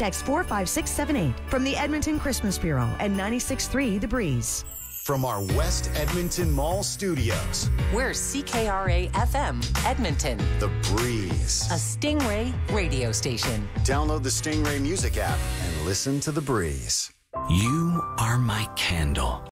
Text 45678 from the Edmonton Christmas Bureau and 96.3 The Breeze. From our West Edmonton Mall studios, We're CKRA FM, Edmonton, The Breeze. a Stingray radio station. Download the Stingray Music app and listen to The Breeze. You are my candle.